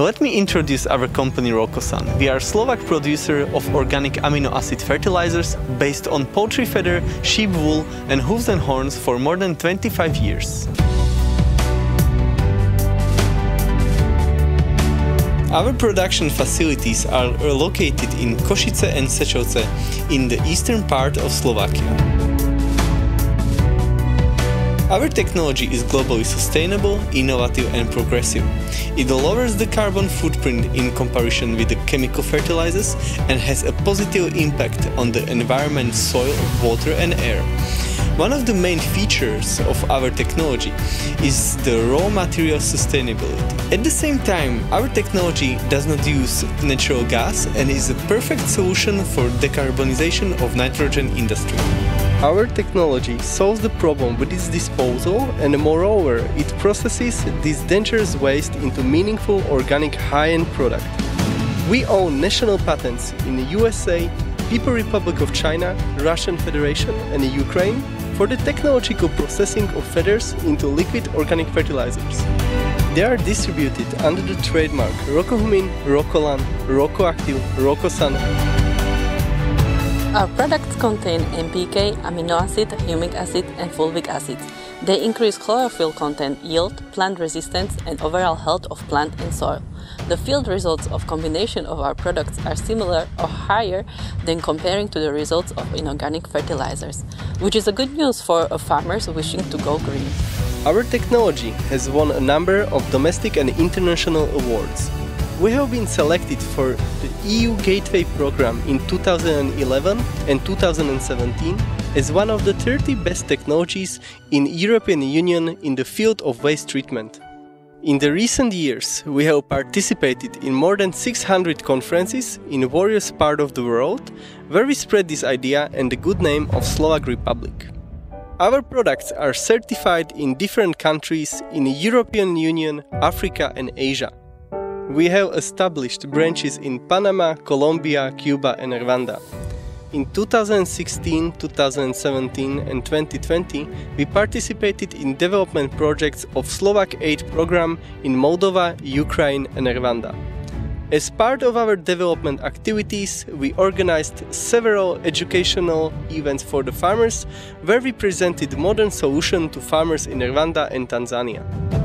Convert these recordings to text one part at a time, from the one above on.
Let me introduce our company Rokosan. We are Slovak producer of organic amino acid fertilizers based on poultry feather, sheep wool and hooves and horns for more than 25 years. Our production facilities are located in Košice and Sečovce in the eastern part of Slovakia. Our technology is globally sustainable, innovative and progressive. It lowers the carbon footprint in comparison with the chemical fertilizers and has a positive impact on the environment, soil, water and air. One of the main features of our technology is the raw material sustainability. At the same time, our technology does not use natural gas and is a perfect solution for decarbonization of nitrogen industry. Our technology solves the problem with its disposal and moreover, it processes this dangerous waste into meaningful organic high-end product. We own national patents in the USA, People Republic of China, Russian Federation and Ukraine for the technological processing of feathers into liquid organic fertilizers. They are distributed under the trademark Rokohumin, Rokolan, Rokoactive, Rokosan. Our products contain NPK, amino acid, humic acid and fulvic acid. They increase chlorophyll content, yield, plant resistance and overall health of plant and soil. The field results of combination of our products are similar or higher than comparing to the results of inorganic fertilizers, which is a good news for farmers wishing to go green. Our technology has won a number of domestic and international awards. We have been selected for the EU Gateway program in 2011 and 2017 as one of the 30 best technologies in European Union in the field of waste treatment. In the recent years, we have participated in more than 600 conferences in various parts of the world where we spread this idea and the good name of Slovak Republic. Our products are certified in different countries in the European Union, Africa and Asia. We have established branches in Panama, Colombia, Cuba and Rwanda. In 2016, 2017 and 2020, we participated in development projects of Slovak Aid program in Moldova, Ukraine and Rwanda. As part of our development activities, we organized several educational events for the farmers where we presented modern solutions to farmers in Rwanda and Tanzania.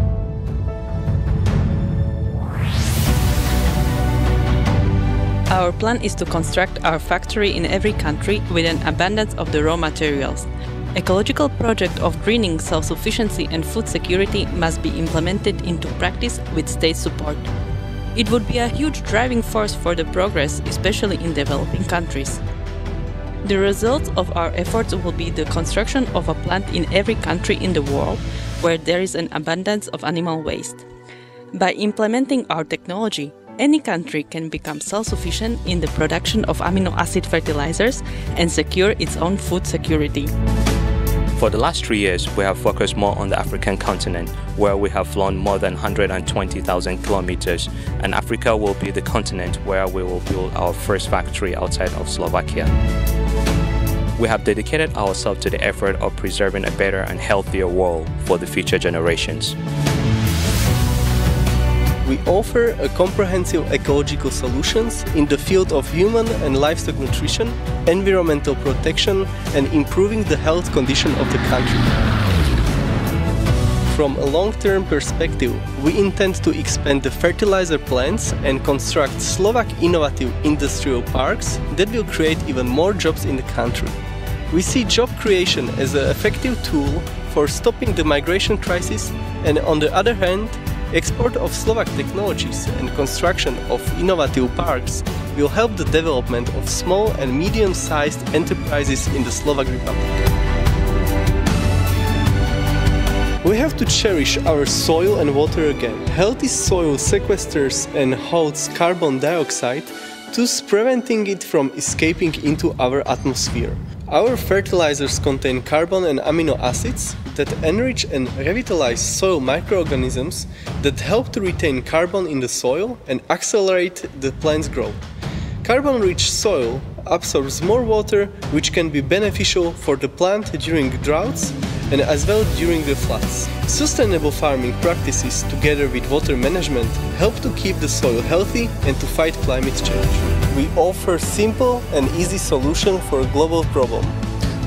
Our plan is to construct our factory in every country with an abundance of the raw materials. Ecological project of greening self-sufficiency and food security must be implemented into practice with state support. It would be a huge driving force for the progress, especially in developing countries. The result of our efforts will be the construction of a plant in every country in the world where there is an abundance of animal waste. By implementing our technology, any country can become self-sufficient in the production of amino acid fertilizers and secure its own food security. For the last three years, we have focused more on the African continent, where we have flown more than 120,000 kilometers, and Africa will be the continent where we will build our first factory outside of Slovakia. We have dedicated ourselves to the effort of preserving a better and healthier world for the future generations. We offer a comprehensive ecological solutions in the field of human and livestock nutrition, environmental protection and improving the health condition of the country. From a long-term perspective, we intend to expand the fertilizer plants and construct Slovak innovative industrial parks that will create even more jobs in the country. We see job creation as an effective tool for stopping the migration crisis and on the other hand, Export of Slovak technologies and construction of innovative parks will help the development of small and medium-sized enterprises in the Slovak Republic. We have to cherish our soil and water again. Healthy soil sequesters and holds carbon dioxide, thus preventing it from escaping into our atmosphere. Our fertilizers contain carbon and amino acids that enrich and revitalize soil microorganisms that help to retain carbon in the soil and accelerate the plant's growth. Carbon-rich soil absorbs more water which can be beneficial for the plant during droughts and as well during the floods. Sustainable farming practices together with water management help to keep the soil healthy and to fight climate change. We offer simple and easy solution for a global problem.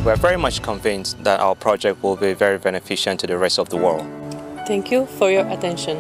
We are very much convinced that our project will be very beneficial to the rest of the world. Thank you for your attention.